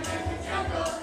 jungle.